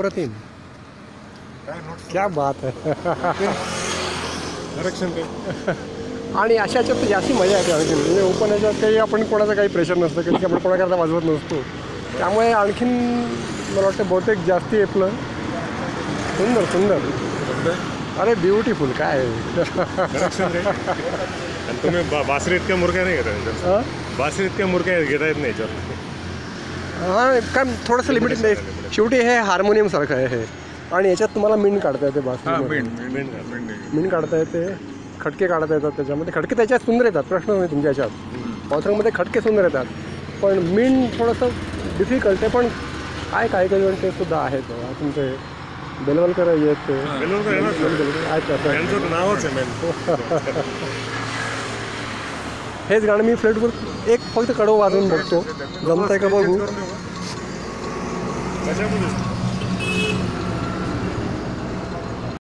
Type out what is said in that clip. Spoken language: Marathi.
अप्रतिम क्या बात आहे आरक्षण आणि अशा याच्यात तर जास्ती मजा येते आणखीन म्हणजे ओपन याच्यात काही आपण कोणाचं काही प्रेशर नसतं कधी आपण कोणाकरता वाजवत नसतो. त्यामुळे आणखीन मला वाटतं बहुतेक जास्ती आपलं सुंदर सुंदर. अरे ब्युटिफुल काय तुम्ही बा- बासरी इतक्या मुरक्या नाही घेता बासरी इतक्या मुरक्या घेता येत नाही याच्यात. हां काय थोडंसं लिमिटेड नाही. शेवटी हे हार्मोनियमसारखं आहे हे. आणि याच्यात तुम्हाला मिण काढता येते बास. मिण काढता येते. खटके काढता येतात त्याच्यामध्ये. खटके त्याच्यात सुंदर येतात. प्रश्न नाही तुमच्या याच्यात. पावसाळ्यामध्ये खटके सुंदर येतात. पण मिण थोडंसं डिफिकल्ट आहे. पण काय काही काही ते सुद्धा आहेत. तुमचे बेलवलकर आहेत. ते हेच गाणं मी फ्लेटवर एक फक्त कडव वाजवून बघतो. जमत आहे का बघू? त्याच्यामध्ये